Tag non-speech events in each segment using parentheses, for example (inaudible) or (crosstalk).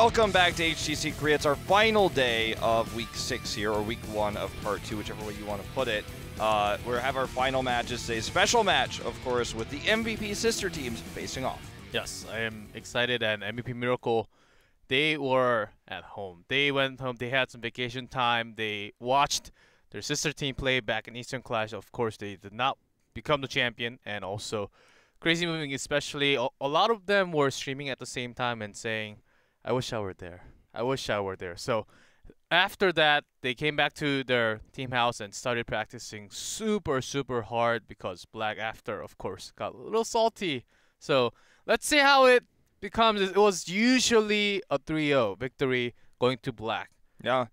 Welcome back to HGC Korea. It's our final day of week six here, or week one of part two, whichever way you want to put it. Uh, we have our final matches today. Special match, of course, with the MVP sister teams facing off. Yes, I am excited. And MVP Miracle, they were at home. They went home. They had some vacation time. They watched their sister team play back in Eastern Clash. Of course, they did not become the champion. And also, Crazy Moving, especially, a, a lot of them were streaming at the same time and saying, I wish I were there. I wish I were there. So after that, they came back to their team house and started practicing super, super hard because Black, after, of course, got a little salty. So let's see how it becomes. It was usually a 3 0 victory going to Black. Yeah,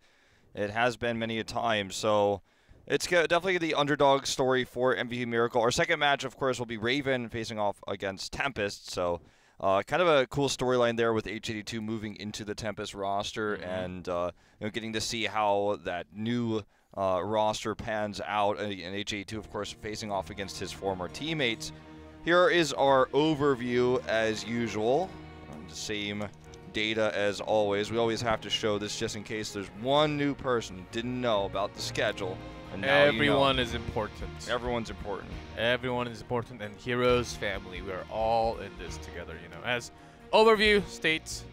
it has been many a time. So it's definitely the underdog story for MVP Miracle. Our second match, of course, will be Raven facing off against Tempest. So uh, kind of a cool storyline there with H82 moving into the Tempest roster mm-hmm. and uh, you know, getting to see how that new uh, roster pans out. And H82, of course, facing off against his former teammates. Here is our overview as usual. The same data as always. We always have to show this just in case there's one new person who didn't know about the schedule. Everyone you know. is important. Everyone's important. Everyone is important, and Heroes family. We are all in this together. You know, as overview states,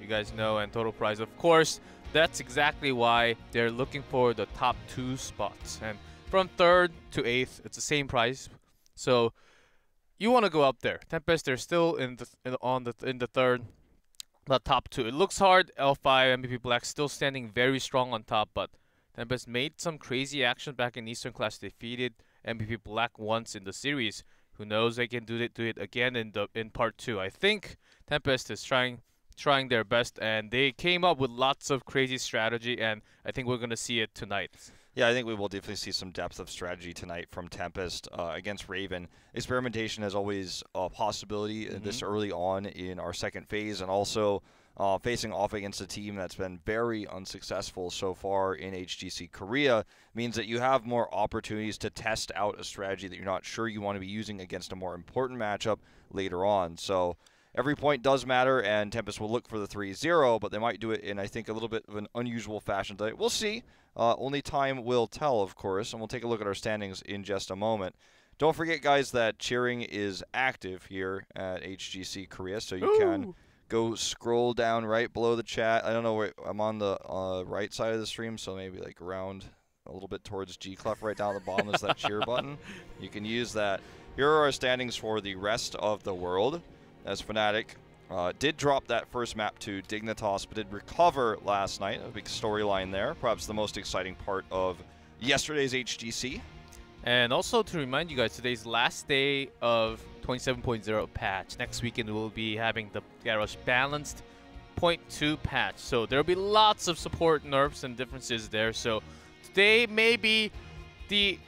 you guys know, and total prize, of course. That's exactly why they're looking for the top two spots, and from third to eighth, it's the same price. So you want to go up there. Tempest, they're still in the in, on the in the third, the top two. It looks hard. L5 MVP Black still standing very strong on top, but Tempest made some crazy action back in Eastern Clash, defeated MVP Black once in the series. Who knows they can do it do it again in the in part two. I think Tempest is trying trying their best and they came up with lots of crazy strategy and I think we're gonna see it tonight. Yeah, I think we will definitely see some depth of strategy tonight from Tempest uh, against Raven. Experimentation is always a possibility mm-hmm. this early on in our second phase, and also uh, facing off against a team that's been very unsuccessful so far in HGC Korea means that you have more opportunities to test out a strategy that you're not sure you want to be using against a more important matchup later on. So every point does matter, and Tempest will look for the 3-0, but they might do it in, I think, a little bit of an unusual fashion today. We'll see. Uh, only time will tell, of course, and we'll take a look at our standings in just a moment. Don't forget, guys, that cheering is active here at HGC Korea, so you Ooh. can go scroll down right below the chat. I don't know where I'm on the uh, right side of the stream, so maybe like around a little bit towards G Clef right down at the bottom is that cheer (laughs) button. You can use that. Here are our standings for the rest of the world. As Fnatic uh, did drop that first map to Dignitas, but did recover last night. A big storyline there. Perhaps the most exciting part of yesterday's HGC. And also to remind you guys, today's last day of 27.0 patch. Next weekend we'll be having the Garrosh balanced 0.2 patch. So there'll be lots of support nerfs and differences there. So today maybe the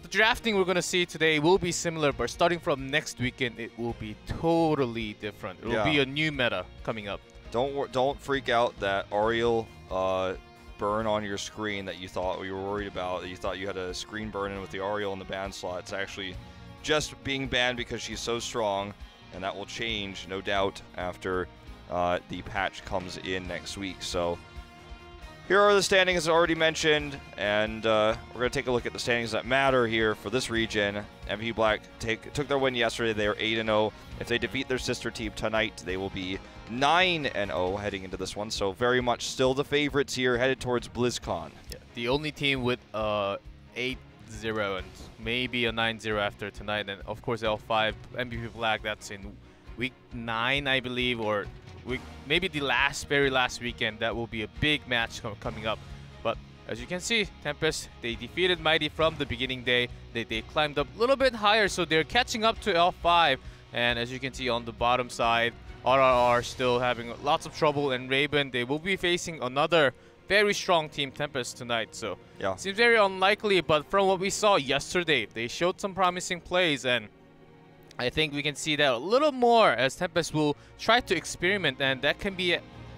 the drafting we're gonna see today will be similar, but starting from next weekend it will be totally different. It will yeah. be a new meta coming up. Don't don't freak out that Auriel uh, burn on your screen that you thought you were worried about. That you thought you had a screen burn in with the Auriel in the ban slot. It's actually just being banned because she's so strong, and that will change, no doubt, after uh, the patch comes in next week. So here are the standings as already mentioned, and uh, we're going to take a look at the standings that matter here for this region. MVP Black take, took their win yesterday. They are 8-0. If they defeat their sister team tonight, they will be 9-0 heading into this one. So very much still the favorites here, headed towards BlizzCon. Yeah, the only team with uh, 8 0 and maybe a 9-0 after tonight. And of course L5 MVP Black, that's in week 9 I believe or week, maybe the last, very last weekend. That will be a big match coming up. But as you can see, Tempest, they defeated Mighty from the beginning day. They, they climbed up a little bit higher, so they're catching up to L5. And as you can see on the bottom side, RRR still having lots of trouble. And Raven, they will be facing another very strong team Tempest tonight. So yeah. seems very unlikely, but from what we saw yesterday, they showed some promising plays and I think we can see that a little more as Tempest will try to experiment and that can be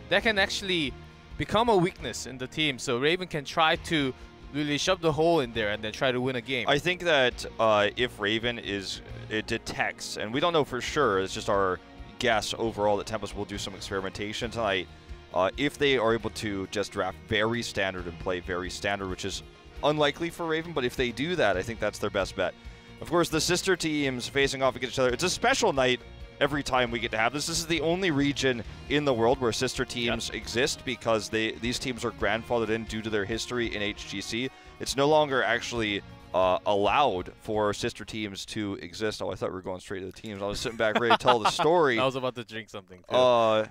that can actually become a weakness in the team. So Raven can try to really shove the hole in there and then try to win a game. I think that uh, if Raven is it detects, and we don't know for sure, it's just our guess overall that Tempest will do some experimentation tonight uh, if they are able to just draft very standard and play very standard, which is unlikely for Raven, but if they do that, I think that's their best bet. Of course, the sister teams facing off against each other. It's a special night every time we get to have this. This is the only region in the world where sister teams yep. exist because they these teams are grandfathered in due to their history in HGC. It's no longer actually uh, allowed for sister teams to exist. Oh, I thought we were going straight to the teams. I was sitting back ready to tell the (laughs) story. I was about to drink something. Too. Uh,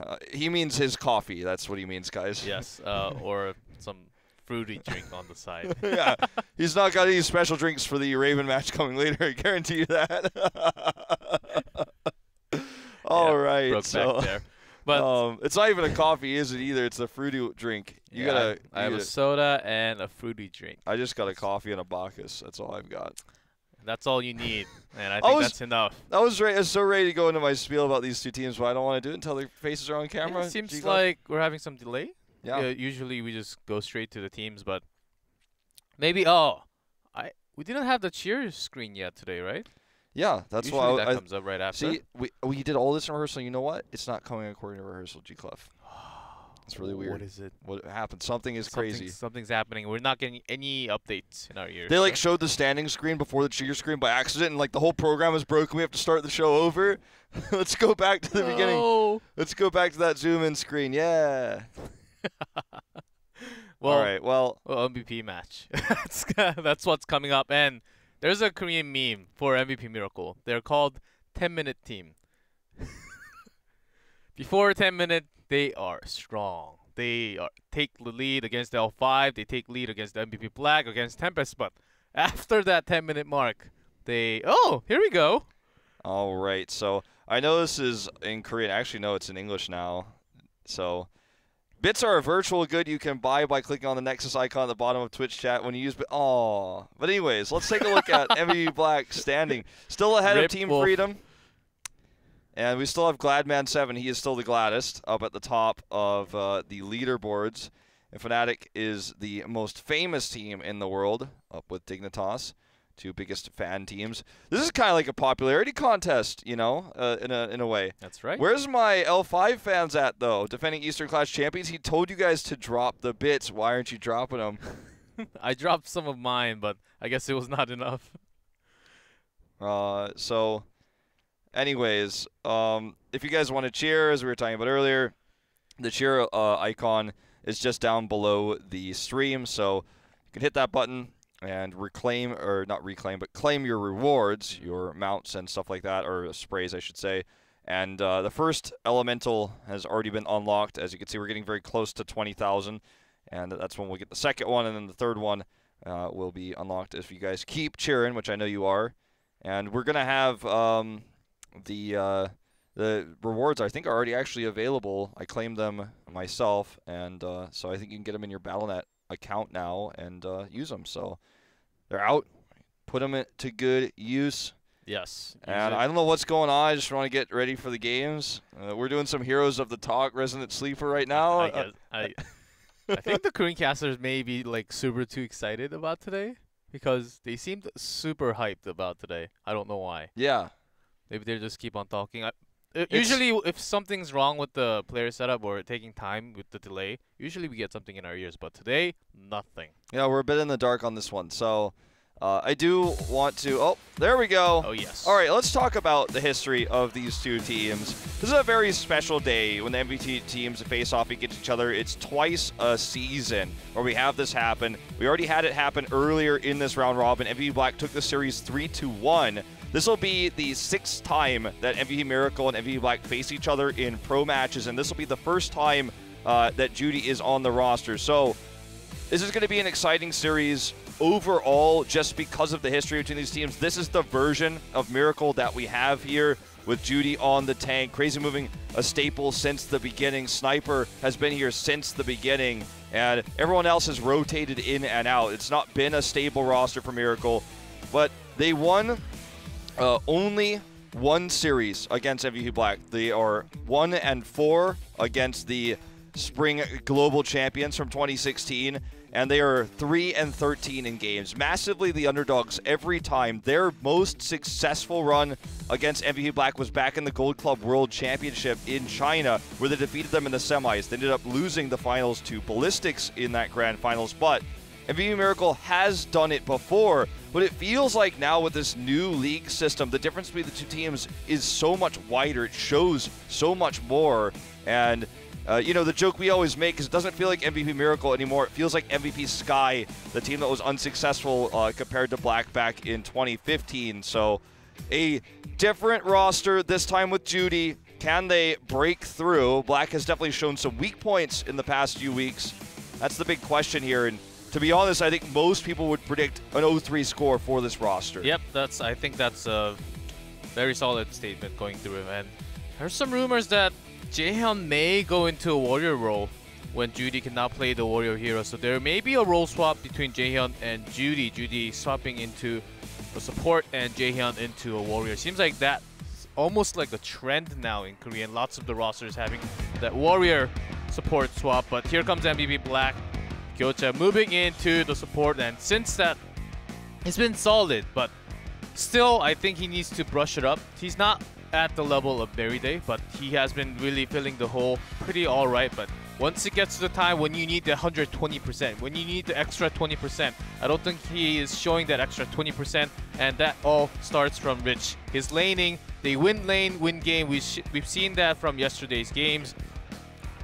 uh, he means his coffee. That's what he means, guys. Yes, uh, (laughs) or some fruity drink on the side. (laughs) yeah, he's not got any special drinks for the Raven match coming later. I guarantee you that. (laughs) All yeah, right, broke so back there. But um, it's not even a coffee, is it either? It's a fruity drink. You yeah, gotta. I, I have a soda and a fruity drink. I just got a coffee and a Bacchus. That's all I've got. That's all you need, and I think I was, that's enough. I was, I was so ready to go into my spiel about these two teams, but I don't want to do it until their faces are on camera. It seems like we're having some delay. Yeah. yeah. Usually we just go straight to the teams, but maybe. Oh, I we didn't have the cheer screen yet today, right? Yeah, that's Usually why that I, comes up right after. See, we we did all this in rehearsal. You know what? It's not coming according to rehearsal, G Clef. (sighs) (sighs) It's really weird. What is it? What happened? Something is Something, crazy. Something's happening. We're not getting any updates in our ears. They like showed the standing screen before the cheer screen by accident, and like the whole program is broken. We have to start the show over. (laughs) Let's go back to the no. beginning. Let's go back to that zoom in screen. Yeah. (laughs) well, all right. Well, well MVP match. (laughs) that's that's what's coming up, and there's a Korean meme for MVP Miracle. They're called 10 minute team. Before 10 minute, they are strong. They are, take the lead against the L5. They take lead against the MVP Black, against Tempest. But after that 10 minute mark, they oh here we go. All right. So I know this is in Korean. Actually, no, it's in English now. So Bits are a virtual good you can buy by clicking on the Nexus icon at the bottom of Twitch chat when you use. But oh, but anyways, let's take a look at MVP Black standing, still ahead Rip of Team Wolf. Freedom, and we still have Gladman Seven. He is still the gladdest up at the top of uh, the leaderboards. And Fnatic is the most famous team in the world, up with Dignitas two biggest fan teams. This is kind of like a popularity contest, you know, uh, in a in a way. That's right. Where's my L5 fans at though? Defending Eastern Clash champions. He told you guys to drop the bits. Why aren't you dropping them? (laughs) I dropped some of mine, but I guess it was not enough. Uh, so, anyways, um, if you guys want to cheer, as we were talking about earlier, the cheer uh, icon is just down below the stream, so you can hit that button and reclaim or not reclaim but claim your rewards your mounts and stuff like that or sprays i should say. And uh, the first elemental has already been unlocked. As you can see we're getting very close to 20000 and that's when we'll get the second one and then the third one uh, will be unlocked if you guys keep cheering which i know you are. And we're going to have um, the uh, the rewards I think are already actually available. I claimed them myself, and uh, so I think you can get them in your BattleNet account now and uh, use them. So they're out. Put them to good use. Yes. And I don't know what's going on. I just want to get ready for the games. Uh, we're doing some Heroes of the Talk Resident Sleeper right now. I, guess, I, I think the Korean casters may be like super too excited about today because they seemed super hyped about today. I don't know why. Yeah. Maybe they just keep on talking. I, usually, if something's wrong with the player setup or taking time with the delay, usually we get something in our ears. But today, nothing. Yeah, we're a bit in the dark on this one. So uh, I do want to. Oh, there we go. Oh, yes. All right, let's talk about the history of these two teams. This is a very special day when the MVP teams face off against each other. It's twice a season where we have this happen. We already had it happen earlier in this round robin. MVP Black took the series 3 to 1. This will be the sixth time that MVP Miracle and MVP Black face each other in pro matches, and this will be the first time uh, that Judy is on the roster. So this is going to be an exciting series overall just because of the history between these teams. This is the version of Miracle that we have here with Judy on the tank. Crazy moving a staple since the beginning. Sniper has been here since the beginning, and everyone else has rotated in and out. It's not been a stable roster for Miracle, but they won uh, only one series against MVP Black. They are one and four against the Spring Global Champions from 2016, and they are 3 and 13 in games. Massively the underdogs every time. Their most successful run against MVP Black was back in the Gold Club World Championship in China, where they defeated them in the semis. They ended up losing the finals to Ballistix in that grand finals, but MVP Miracle has done it before, but it feels like now with this new league system, the difference between the two teams is so much wider. It shows so much more, and uh, you know, the joke we always make is it doesn't feel like MVP Miracle anymore. It feels like MVP Sky, the team that was unsuccessful uh, compared to Black back in 2015. So a different roster this time with Judy. Can they break through? Black has definitely shown some weak points in the past few weeks. That's the big question here. And to be honest, I think most people would predict an 0-3 score for this roster. Yep, that's. I think that's a very solid statement going through. And there's some rumors that Jaehyun may go into a warrior role when Judy cannot play the warrior hero. So there may be a role swap between Jaehyun and Judy. Judy swapping into a support and Jaehyun into a warrior. Seems like that's almost like a trend now in Korean. Lots of the rosters having that warrior support swap. But here comes MVP Black. Kyocha moving into the support and since that it's been solid, but still I think he needs to brush it up. He's not at the level of Day, but he has been really filling the hole pretty alright. But once it gets to the time when you need the 120%, when you need the extra 20%, I don't think he is showing that extra 20%, and that all starts from Rich. His laning, they win lane, win game. We we've seen that from yesterday's games,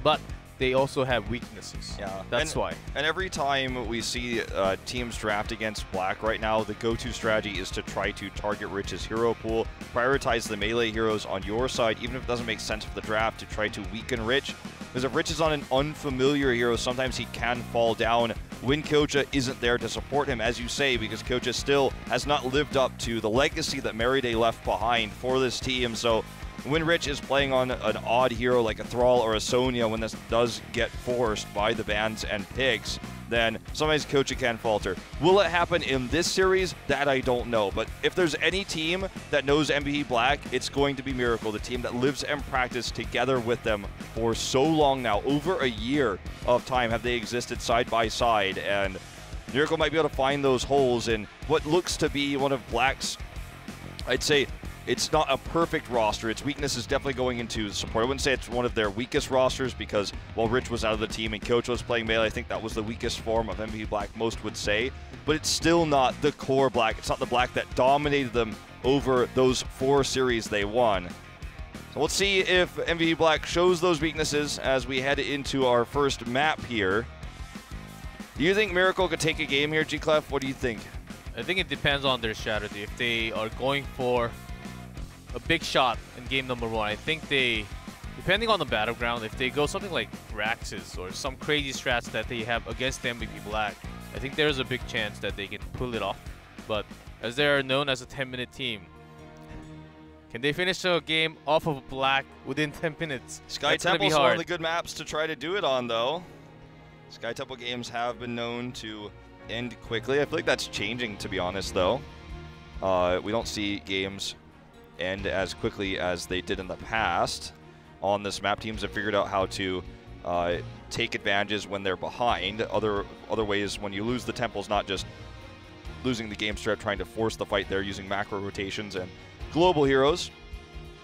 but they also have weaknesses. Yeah, that's and, why. And every time we see uh, teams draft against Black right now, the go-to strategy is to try to target Rich's hero pool, prioritize the melee heroes on your side, even if it doesn't make sense for the draft, to try to weaken Rich. Because if Rich is on an unfamiliar hero, sometimes he can fall down when Kyocha isn't there to support him, as you say, because Kyocha still has not lived up to the legacy that Day left behind for this team. So when Rich is playing on an odd hero like a Thrall or a Sonya, when this does get forced by the bans and picks, then sometimes Kyocha can falter. Will it happen in this series? That I don't know. But if there's any team that knows MVP Black, it's going to be Miracle, the team that lives and practice together with them for so long now. Over a year of time have they existed side by side, and Miracle might be able to find those holes in what looks to be one of Black's, I'd say, it's not a perfect roster. Its weakness is definitely going into support. I wouldn't say it's one of their weakest rosters because while Rich was out of the team and Coach was playing melee, I think that was the weakest form of MVP Black, most would say. But it's still not the core Black. It's not the Black that dominated them over those four series they won. So let's see if MVP Black shows those weaknesses as we head into our first map here. Do you think Miracle could take a game here, G Clef? What do you think? I think it depends on their strategy. If they are going for a big shot in game number one. I think they, depending on the battleground, if they go something like Raxes or some crazy strats that they have against the MVP Black, I think there's a big chance that they can pull it off. But as they're known as a 10-minute team, can they finish a game off of Black within (laughs) 10 minutes? Sky Temple's one of the good maps to try to do it on, though. Sky Temple games have been known to end quickly. I feel like that's changing, to be honest, though. Uh, we don't see games end as quickly as they did in the past on this map. Teams have figured out how to uh, take advantages when they're behind. Other other ways when you lose the temples, not just losing the game strip, trying to force the fight there using macro rotations and global heroes.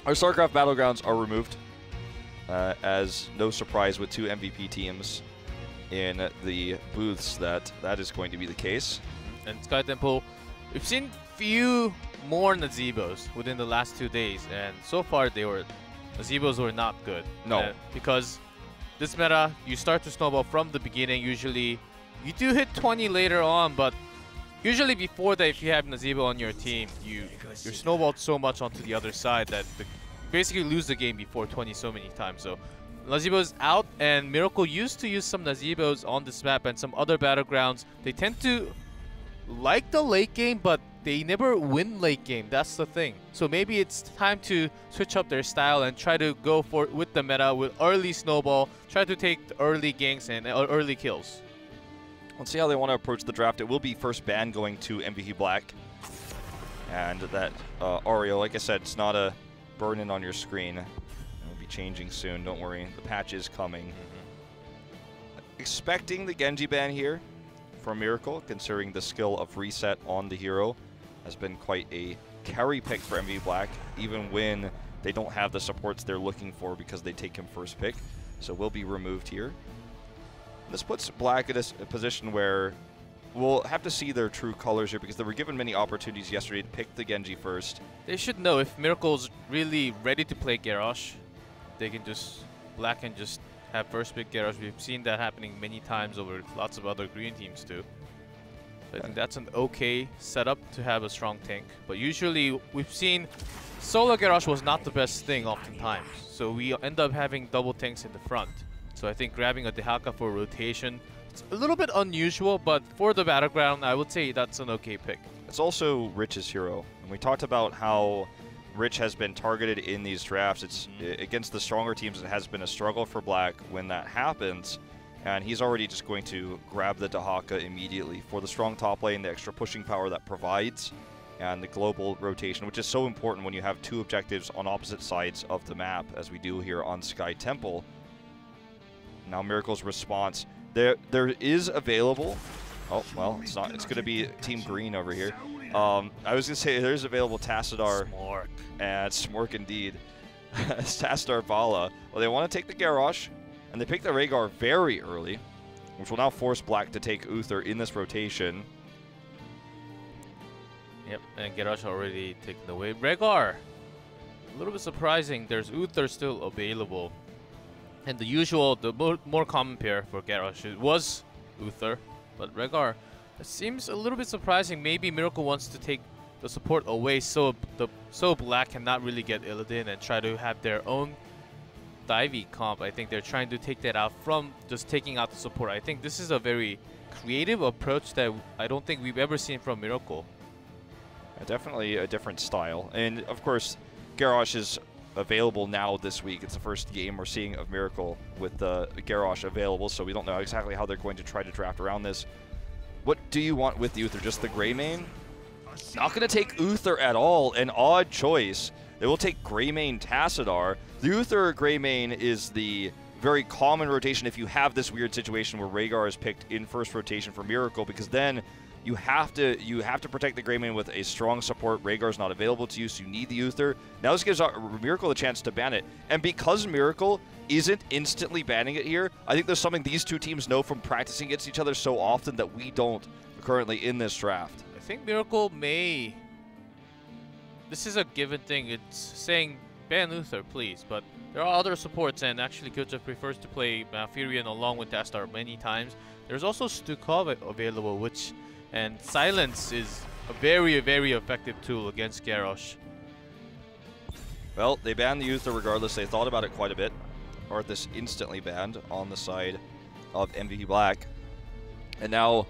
Our StarCraft Battlegrounds are removed, uh, as no surprise with two MVP teams in the booths that that is going to be the case. And Sky Temple, we've seen few more Nazeebos within the last two days, and so far they were Nazeebos were not good. No, uh, because this meta you start to snowball from the beginning. Usually, you do hit 20 later on, but usually before that, if you have Nazeebo on your team, you you're snowballed so much onto the other side that the, basically lose the game before 20 so many times. So Nazeebo's out, and Miracle used to use some Nazeebos on this map and some other battlegrounds. They tend to like the late game, but they never win late game. That's the thing. So maybe it's time to switch up their style and try to go for with the meta with early snowball. Try to take early ganks and uh, early kills. Let's see how they want to approach the draft. It will be first ban going to MVP Black. And that uh, Auriel, like I said, it's not a burden on your screen. It'll be changing soon. Don't worry. The patch is coming. Mm -hmm. Expecting the Genji ban here from Miracle, considering the skill of reset on the hero has been quite a carry pick for MV Black, even when they don't have the supports they're looking for because they take him first pick. So will be removed here. This puts Black in a, position where we'll have to see their true colors here because they were given many opportunities yesterday to pick the Genji first. They should know if Miracle's really ready to play Garrosh, they can just Black can just have first pick Garrosh. We've seen that happening many times over lots of other green teams too. So I think that's an okay setup to have a strong tank. But usually we've seen solo Garrosh was not the best thing oftentimes. So we end up having double tanks in the front. So I think grabbing a Dehaka for rotation, it's a little bit unusual, but for the battleground, I would say that's an okay pick. It's also Rich's hero. And we talked about how Rich has been targeted in these drafts. It's Mhm. against the stronger teams. It has been a struggle for Black when that happens, and he's already just going to grab the Dehaka immediately for the strong top lane, the extra pushing power that provides, and the global rotation, which is so important when you have two objectives on opposite sides of the map, as we do here on Sky Temple. Now Miracle's response. There, there is available. Oh well, it's not. It's going to be Team Green over here. Um, I was gonna say there's available Tassadar Smork. and Smork indeed. (laughs) Tassadar Valla. Well, they want to take the Garrosh, and they pick the Rehgar very early, which will now force Black to take Uther in this rotation. Yep, and Garrosh already taken away. Rehgar, a little bit surprising. There's Uther still available. And the usual, the more, common pair for Garrosh was Uther. But Rehgar, seems a little bit surprising. Maybe Miracle wants to take the support away so the so Black cannot really get Illidan and try to have their own Divey comp. I think they're trying to take that out from just taking out the support. I think this is a very creative approach that I don't think we've ever seen from Miracle. Uh, definitely a different style. And of course, Garrosh is available now this week. It's the first game we're seeing of Miracle with the Garrosh available, so we don't know exactly how they're going to try to draft around this. What do you want with Uther? Just the Greymane? Not going to take Uther at all. An odd choice. They will take Greymane Tassadar. The Uther Greymane is the very common rotation if you have this weird situation where Rehgar is picked in first rotation for Miracle, because then you have to you have to protect the Greymane with a strong support. Rehgar's not available to you, so you need the Uther. Now this gives Miracle the chance to ban it. And because Miracle isn't instantly banning it here, I think there's something these two teams know from practicing against each other so often that we don't currently in this draft. I think Miracle may. This is a given thing. It's saying ban Uther, please, but there are other supports, and actually Killjoy prefers to play uh, Malfurion along with Dastar many times. There's also Stukov available, which and Silence is a very, very effective tool against Garrosh. Well, they banned the Uther regardless. They thought about it quite a bit. Arthas instantly banned on the side of MVP Black. And now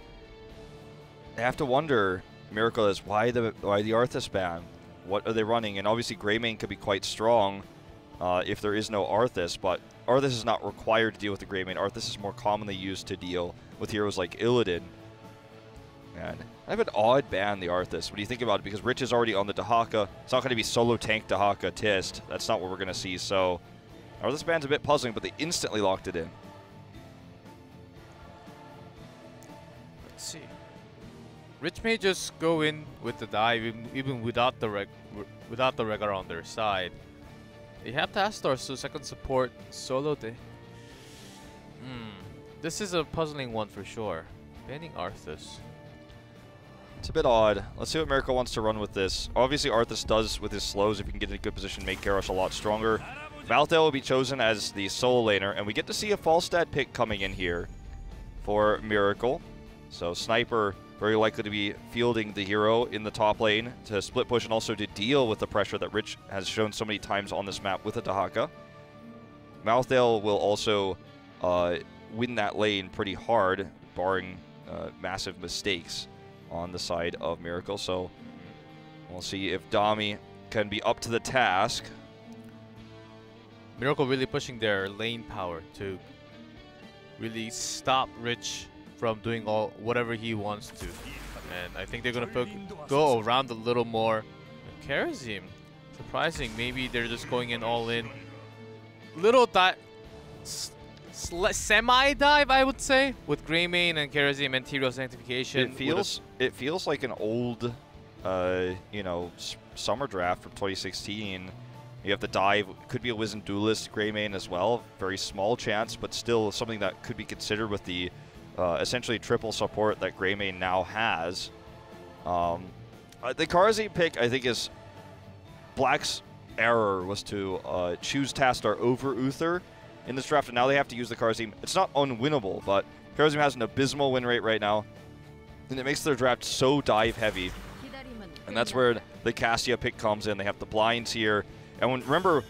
they have to wonder, Miracle is why the why the Arthas ban? What are they running? And obviously Greymane could be quite strong uh, if there is no Arthas, but Arthas is not required to deal with the Greymane. Arthas is more commonly used to deal with heroes like Illidan. Man, I have an odd ban, the Arthas, when you think about it, because Rich is already on the Dehaka. It's not going to be solo tank Dehaka Tist. That's not what we're going to see. So Arthas ban's a bit puzzling, but they instantly locked it in. Let's see. Rich may just go in with the dive even, without the reg without the Rehgar on their side. They have Tastar, so second support solo. Hmm. This is a puzzling one for sure. Banning Arthas. It's a bit odd. Let's see what Miracle wants to run with this. Obviously, Arthas does with his slows, if he can get in a good position, make Garrosh a lot stronger. Malthael will be chosen as the solo laner, and we get to see a Falstad pick coming in here for Miracle. So Sniper very likely to be fielding the hero in the top lane to split push and also to deal with the pressure that Rich has shown so many times on this map with a Dehaka. Malthael will also uh, win that lane pretty hard, barring uh, massive mistakes on the side of Miracle. So we'll see if Dami can be up to the task. Miracle really pushing their lane power to really stop Rich from doing all whatever he wants to. And I think they're gonna go around a little more. Kharazim, surprising. Maybe they're just going in all in. Little di- semi dive, I would say, with Greymane and Kharazim and Tyrael Sanctification. It feels it feels like an old, uh, you know, summer draft from 2016. You have the dive, could be a Wizened Duelist, Greymane as well. Very small chance, but still something that could be considered with the uh, essentially triple support that Greymane now has. Um, uh, the Kharazim pick, I think, is Black's error was to uh, choose Tastar over Uther in this draft, and now they have to use the Kharazim. It's not unwinnable, but Kharazim has an abysmal win rate right now, and it makes their draft so dive heavy. And that's where the Cassia pick comes in. They have the blinds here. And when, remember,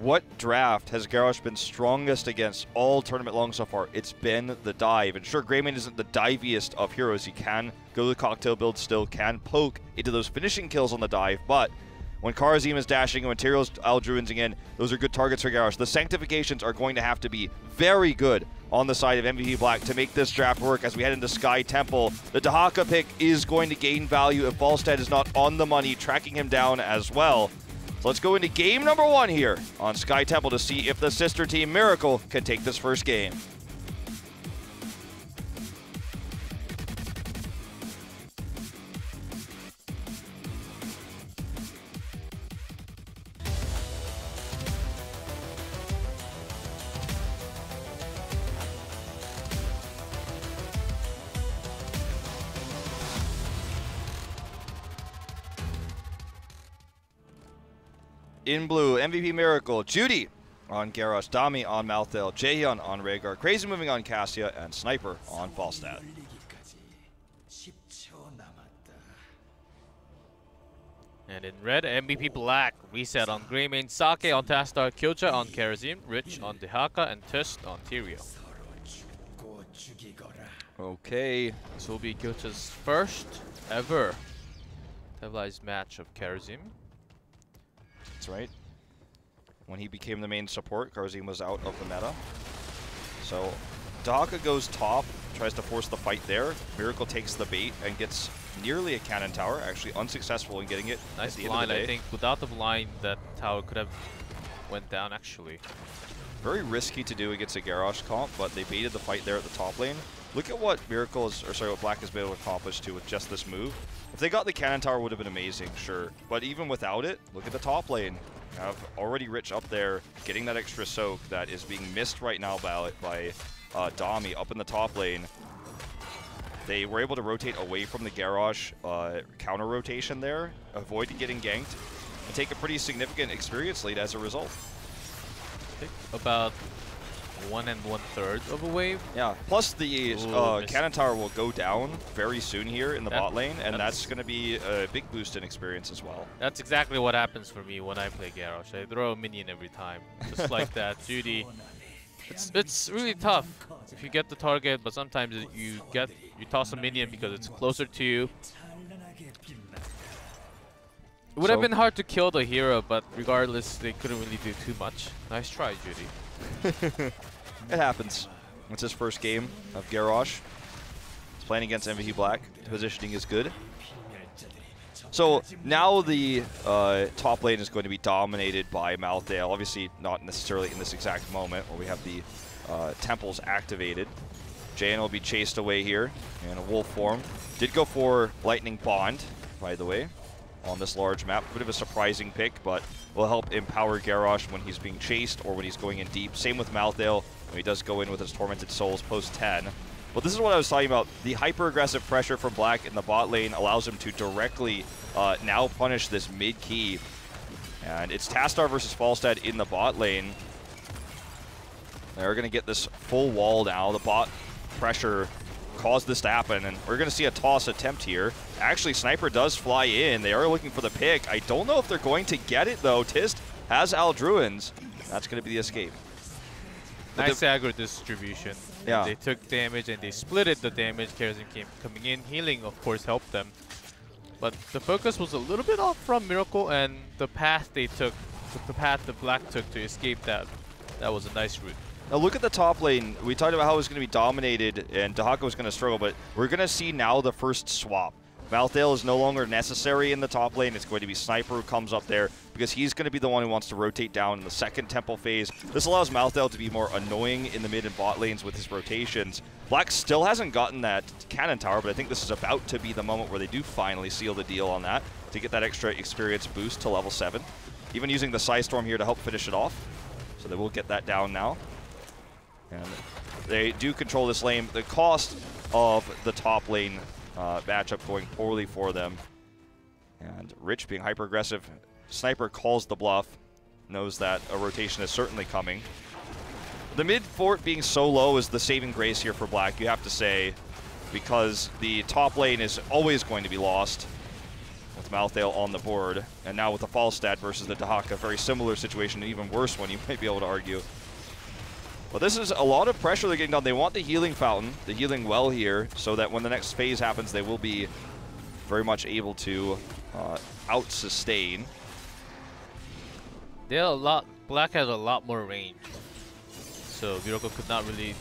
what draft has Garrosh been strongest against all tournament long so far? It's been the dive. And sure, Greymane isn't the diviest of heroes. He can go to the cocktail build still, can poke into those finishing kills on the dive, but when Kharazim is dashing and Tyrael's Aldruinsing in, those are good targets for Garrosh. The Sanctifications are going to have to be very good on the side of MVP Black to make this draft work as we head into Sky Temple. The Dehaka pick is going to gain value if Falstad is not on the money, tracking him down as well. So let's go into game number one here on Sky Temple to see if the sister team Miracle can take this first game. In blue, MVP Miracle, Judy on Garrosh, Dami on Malthael, Jaehyun on Rehgar, Crazy Moving on Cassia, and Sniper on Falstad. And in red, MVP Black, Reset on Greymane, Sake on Tastar, Kyocha on Kharazim, Rich on Dehaka, and Tust on Tyrael. Okay. This will be Kyocha's first ever televised match of Kharazim. That's right. When he became the main support, Kharazim was out of the meta. So Dehaka goes top, tries to force the fight there. Miracle takes the bait and gets nearly a cannon tower, actually unsuccessful in getting it. Nice blind, I think. Without the blind, that tower could have went down, actually. Very risky to do against a Garrosh comp, but they baited the fight there at the top lane. Look at what Miracle is, or sorry, what Black has been able to accomplish too with just this move. If they got the cannon tower, would have been amazing, sure. But even without it, look at the top lane. Have already Rich up there, getting that extra soak that is being missed right now by, by uh, Dami up in the top lane. They were able to rotate away from the Garrosh uh, counter rotation there, avoid getting ganked, and take a pretty significant experience lead as a result. about one and one third of a wave. Yeah. Plus the Ooh, uh, cannon tower will go down very soon here in the that, bot lane, and that's, that's going to be a big boost in experience as well. That's exactly what happens for me when I play Garrosh. I throw a minion every time, just (laughs) like that. Judy. It's it's really tough if you get the target, but sometimes you get you toss a minion because it's closer to you. It would so have been hard to kill the hero, but regardless, they couldn't really do too much. Nice try, Judy. (laughs) it happens. It's his first game of Garrosh. He's playing against MVP Black. Positioning is good. So now the uh, top lane is going to be dominated by Malthael. Obviously not necessarily in this exact moment where we have the uh, temples activated. Jaehyun will be chased away here in a wolf form. Did go for Lightning Bond, by the way, on this large map. A bit of a surprising pick, but will help empower Garrosh when he's being chased or when he's going in deep. Same with Malthael when he does go in with his Tormented Souls post 10. But this is what I was talking about. The hyper-aggressive pressure from Black in the bot lane allows him to directly uh, now punish this mid-key. And it's Tastar versus Falstad in the bot lane. They're going to get this full wall now. The bot pressure caused this to happen, and we're going to see a toss attempt here. Actually, Sniper does fly in. They are looking for the pick. I don't know if they're going to get it, though. Tist has El'Druin's. That's going to be the escape. Nice aggro distribution. Yeah. They took damage and they split it. The damage. Kharazim came coming in. Healing, of course, helped them. But the focus was a little bit off from Miracle, and the path they took, the path the Black took to escape that, that was a nice route. Now look at the top lane. We talked about how it was going to be dominated and Dehaka was going to struggle, but we're going to see now the first swap. Malthael is no longer necessary in the top lane. It's going to be Sniper who comes up there because he's going to be the one who wants to rotate down in the second Temple phase. This allows Malthael to be more annoying in the mid and bot lanes with his rotations. Black still hasn't gotten that cannon tower, but I think this is about to be the moment where they do finally seal the deal on that to get that extra experience boost to level 7. Even using the Storm here to help finish it off. So they will get that down now. And they do control this lane. The cost of the top lane uh, matchup going poorly for them. And Rich being hyper-aggressive. Sniper calls the bluff, knows that a rotation is certainly coming. The mid fort being so low is the saving grace here for Black, you have to say, because the top lane is always going to be lost with Malthael on the board. And now with the Falstad versus the Dehaka, very similar situation, an even worse one, you might be able to argue. But this is a lot of pressure they're getting done. They want the healing fountain, the healing well here, so that when the next phase happens, they will be very much able to uh, out-sustain. They're a lot. Black has a lot more range, so Miracle could not really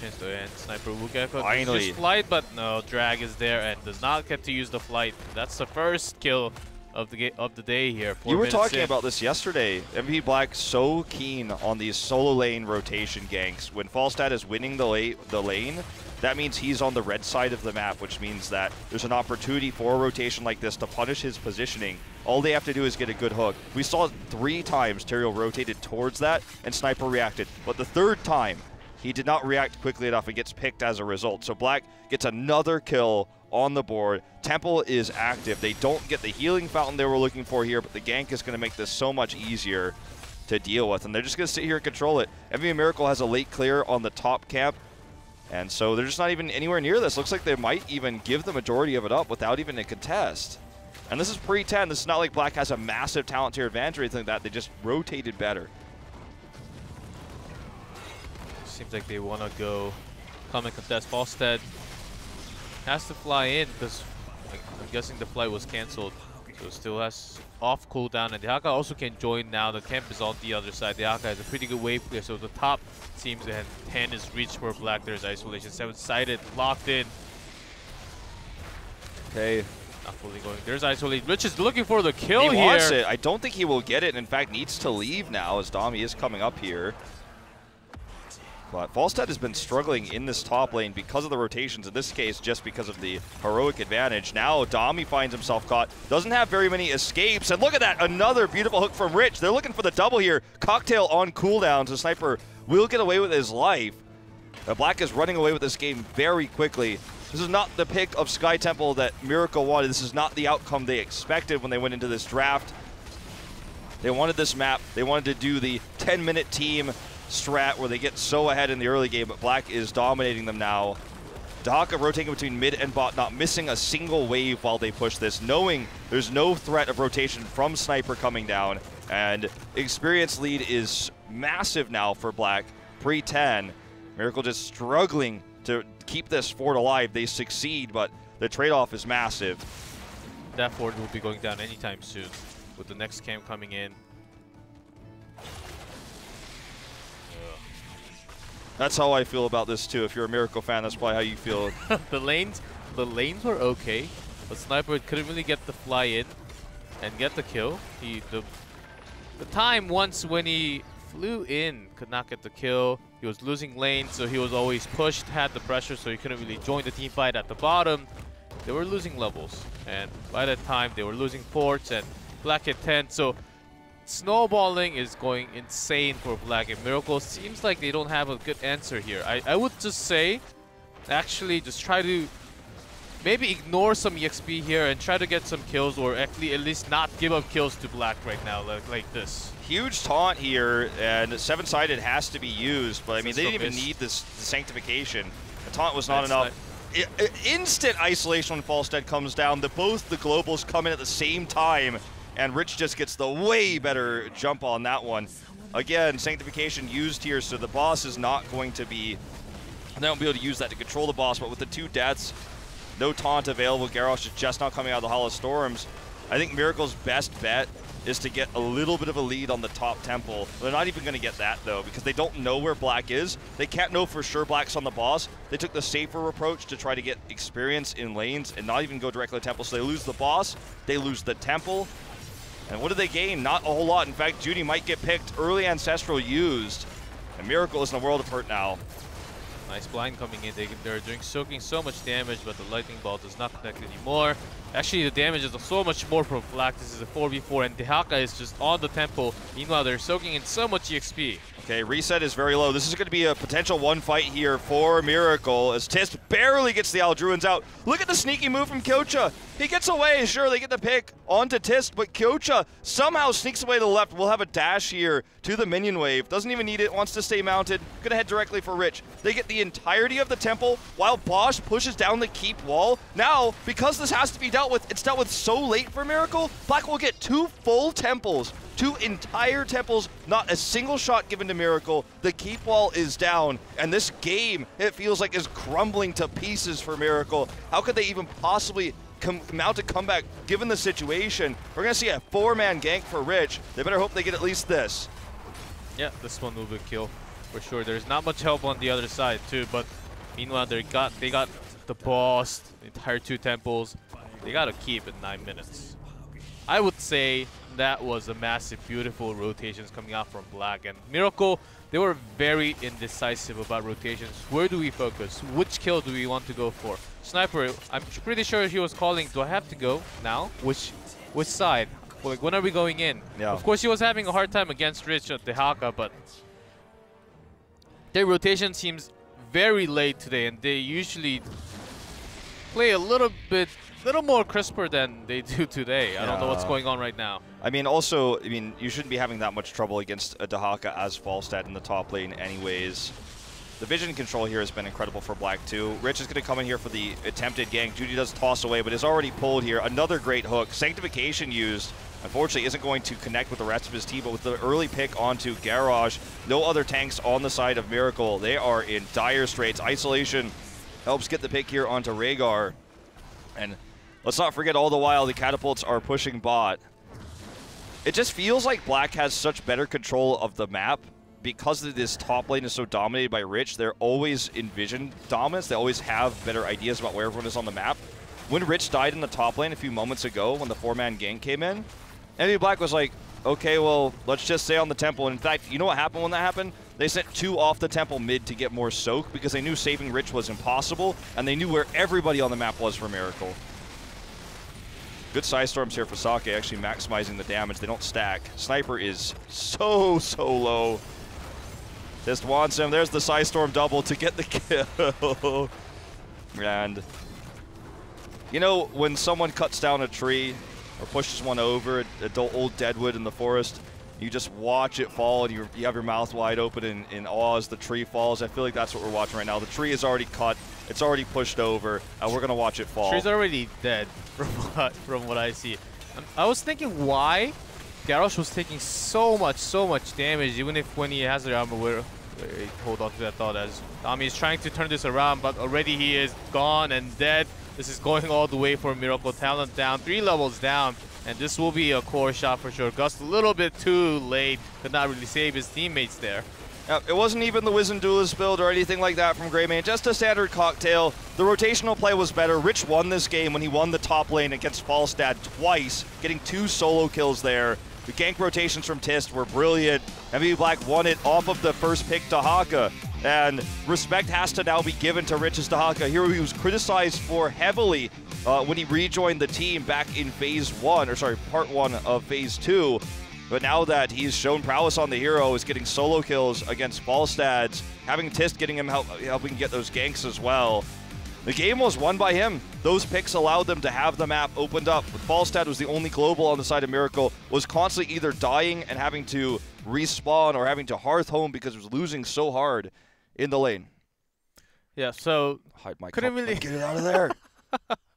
chance to end. Sniper Wugeko Finally. use flight, but no, Drag is there and does not get to use the flight. That's the first kill of the of the day here. You were talking in. about this yesterday. MVP Black so keen on these solo lane rotation ganks. When Falstad is winning the, la the lane, that means he's on the red side of the map, which means that there's an opportunity for a rotation like this to punish his positioning. All they have to do is get a good hook. We saw three times Tyrael rotated towards that, and Sniper reacted. But the third time, he did not react quickly enough and gets picked as a result. So Black gets another kill on the board. Temple is active. They don't get the healing fountain they were looking for here, but the gank is going to make this so much easier to deal with. And they're just going to sit here and control it. MVP Miracle has a late clear on the top camp. And so they're just not even anywhere near this. Looks like they might even give the majority of it up without even a contest. And this is pre-10. This is not like Black has a massive talent tier advantage or anything like that. They just rotated better. Seems like they want to go come and contest Falstad has to fly in because I'm guessing the flight was cancelled. So still has off cooldown and Dehaka also can join now. The camp is on the other side. Dehaka has a pretty good wave clear. So the top seems to have 10 is reached for Black. There's isolation. Seven sided, locked in. Okay. Not fully going. There's isolation. Rich is looking for the kill he here. He wants it. I don't think he will get it. In fact, needs to leave now as Dami is coming up here. But Falstad has been struggling in this top lane because of the rotations, in this case just because of the heroic advantage. Now Dami finds himself caught, doesn't have very many escapes, and look at that, another beautiful hook from Rich. They're looking for the double here. Cocktail on cooldown, so Sniper will get away with his life. The Black is running away with this game very quickly. This is not the pick of Sky Temple that Miracle wanted. This is not the outcome they expected when they went into this draft. They wanted this map. They wanted to do the 10-minute team strat where they get so ahead in the early game, but Black is dominating them now. Dehaka rotating between mid and bot, not missing a single wave while they push this, knowing there's no threat of rotation from Sniper coming down. And experience lead is massive now for Black, pre-10. Miracle just struggling to keep this fort alive. They succeed, but the trade-off is massive. That fort will be going down anytime soon with the next camp coming in. That's how I feel about this too. If you're a Miracle fan, that's probably how you feel. (laughs) the lanes, the lanes were okay, but Sniper couldn't really get the fly in and get the kill. He the the time once when he flew in could not get the kill. He was losing lanes, so he was always pushed, had the pressure, so he couldn't really join the team fight at the bottom. They were losing levels, and by that time they were losing forts and Black hit 10. So snowballing is going insane for Black and Miracle. Seems like they don't have a good answer here. I, I would just say, actually just try to maybe ignore some EXP here and try to get some kills or actually at least not give up kills to Black right now like, like this. Huge taunt here and seven-sided has to be used, but I mean, they didn't even need this sanctification. The taunt was not That's enough. instant isolation when Falstad comes down. The, both the globals come in at the same time and Rich just gets the way better jump on that one. Again, Sanctification used here, so the boss is not going to be... They won't be able to use that to control the boss, but with the two deaths, no taunt available, Garrosh is just not coming out of the Hall of Storms. I think Miracle's best bet is to get a little bit of a lead on the top temple. They're not even going to get that, though, because they don't know where Black is. They can't know for sure Black's on the boss. They took the safer approach to try to get experience in lanes and not even go directly to temple. So they lose the boss, they lose the temple. And what do they gain? Not a whole lot. In fact, Judy might get picked. Early Ancestral used. And Miracle is in a world of hurt now. Nice blind coming in. They, they're doing soaking so much damage, but the lightning bolt does not connect anymore. Actually, the damage is so much more from Black. This is a 4v4, and Dehaka is just on the temple. Meanwhile, they're soaking in so much EXP. Okay, reset is very low. This is going to be a potential one fight here for Miracle as Tist barely gets the El'Druin's out. Look at the sneaky move from Kyocha. He gets away. Sure, they get the pick onto Tist, but Kyocha somehow sneaks away to the left. We'll have a dash here to the minion wave. Doesn't even need it, wants to stay mounted. Gonna head directly for Rich. They get the entirety of the temple while Bosch pushes down the keep wall. Now, because this has to be dealt with, it's dealt with so late for Miracle, Black will get two full temples Two entire temples, not a single shot given to Miracle. The keep wall is down, and this game, it feels like, is crumbling to pieces for Miracle. How could they even possibly mount a comeback given the situation? We're going to see a four-man gank for Rich. They better hope they get at least this. Yeah, this one will be kill for sure. There's not much help on the other side too, but meanwhile they got they got the boss, the entire two temples. They got to keep in nine minutes. I would say that was a massive, beautiful rotations coming out from Black. And Miracle, they were very indecisive about rotations. Where do we focus? Which kill do we want to go for? Sniper, I'm pretty sure he was calling, do I have to go now? Which which side? Like, when are we going in? Yeah. Of course, he was having a hard time against Rich at Dehaka, but their rotation seems very late today, and they usually play a little bit little more crisper than they do today. I don't know what's going on right now. I mean, also, I mean, you shouldn't be having that much trouble against a Dehaka as Falstad in the top lane anyways. The vision control here has been incredible for Black too. Rich is going to come in here for the attempted gank. Judy does toss away, but is already pulled here. Another great hook. Sanctification used. Unfortunately, isn't going to connect with the rest of his team, but with the early pick onto Garrosh, no other tanks on the side of Miracle. They are in dire straits. Isolation helps get the pick here onto Rehgar. And let's not forget all the while the catapults are pushing bot. It just feels like Black has such better control of the map because this top lane is so dominated by Rich. They're always in vision dominance. They always have better ideas about where everyone is on the map. When Rich died in the top lane a few moments ago when the four-man gang came in, Enemy Black was like, okay, well, let's just stay on the temple. And in fact, you know what happened when that happened? They sent two off the temple mid to get more soak because they knew saving Rich was impossible, and they knew where everybody on the map was for Miracle. Good side storms here for Sake, actually maximizing the damage. They don't stack. Sniper is so, so low. Just wants him. There's the side storm double to get the kill. (laughs) and, you know, when someone cuts down a tree or pushes one over, a old deadwood in the forest, you just watch it fall and you, you have your mouth wide open in, in awe as the tree falls. I feel like that's what we're watching right now. The tree is already cut. It's already pushed over, and we're going to watch it fall. Tree's already dead from (laughs) what, from what I see. Um, I was thinking why Garrosh was taking so much, so much damage, even if when he has the armor, wait, hold on to that thought as Tommy is trying to turn this around, but already he is gone and dead. This is going all the way for Miracle Talent down, three levels down. And this will be a core shot for sure. Gust a little bit too late. Could not really save his teammates there. It wasn't even the Wizened Duelist build or anything like that from Greymane, just a standard cocktail. The rotational play was better. Rich won this game when he won the top lane against Falstad twice, getting two solo kills there. The gank rotations from Tist were brilliant. MVP Black won it off of the first pick Dehaka. And respect has to now be given to Rich's Dehaka, here he was criticized for heavily uh, when he rejoined the team back in phase one, or sorry, part one of phase two. But now that he's shown prowess on the hero, is getting solo kills against Falstads, having Tist getting him help, helping get those ganks as well. The game was won by him. Those picks allowed them to have the map opened up. But Falstad was the only global on the side of Miracle, was constantly either dying and having to respawn or having to hearth home because it was losing so hard in the lane. Yeah, so hide my couldn't really get it out of there. (laughs)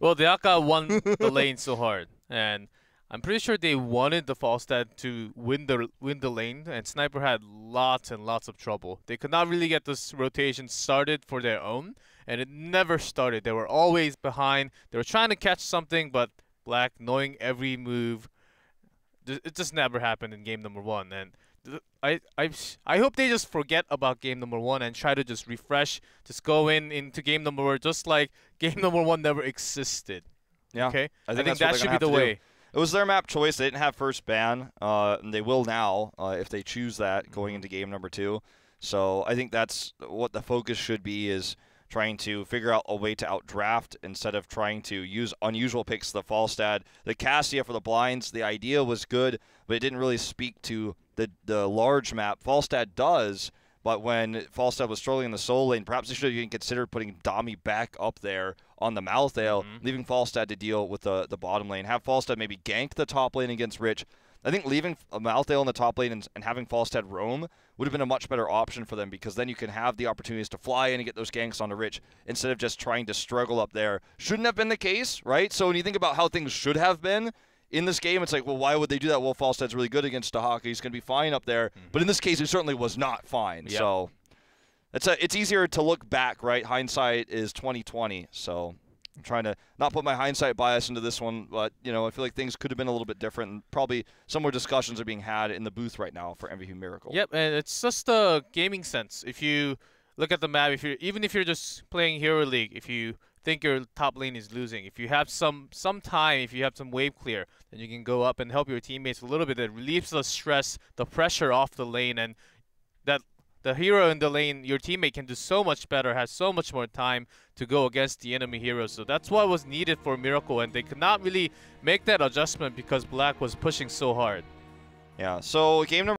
well, Dehaka won the lane so hard, and I'm pretty sure they wanted the Falstad to win the win the lane, and Sniper had lots and lots of trouble. They could not really get this rotation started for their own, and it never started. They were always behind. They were trying to catch something, but Black, knowing every move, it just never happened in game number one. And I I I hope they just forget about game number one and try to just refresh, just go in into game number one just like (laughs) game number one never existed. Yeah. Okay. I I think, think, that's that should be the to do. way. It was their map choice. They didn't have first ban, uh, and they will now uh, if they choose that going into game number two. So I think that's what the focus should be is trying to figure out a way to outdraft instead of trying to use unusual picks. The Falstad, the Cassia for the blinds. The idea was good, but it didn't really speak to the the large map. Falstad does. But when Falstad was struggling in the soul lane, perhaps they should have even considered putting Dami back up there on the Malthael, Mhm. leaving Falstad to deal with the, the bottom lane. Have Falstad maybe gank the top lane against Rich. I think leaving a Malthael in the top lane and, and having Falstad roam would have been a much better option for them because then you can have the opportunities to fly in and get those ganks onto Rich instead of just trying to struggle up there. Shouldn't have been the case, right? So when you think about how things should have been in this game, it's like, well, why would they do that? Well, Falstad's really good against Dehaka. He's going to be fine up there. Mm-hmm. But in this case, he certainly was not fine. Yeah. So it's a, it's easier to look back, right? Hindsight is 2020. So I'm trying to not put my hindsight bias into this one, but you know, I feel like things could have been a little bit different. And probably some more discussions are being had in the booth right now for MVP Miracle. Yep, and it's just the gaming sense. If you look at the map, if you even if you're just playing Hero League, if you think your top lane is losing, if you have some some time, if you have some wave clear, then you can go up and help your teammates a little bit. It relieves the stress, the pressure off the lane, and that the hero in the lane, your teammate can do so much better, has so much more time to go against the enemy hero. So that's what was needed for Miracle, and they could not really make that adjustment because Black was pushing so hard. Yeah. So game number.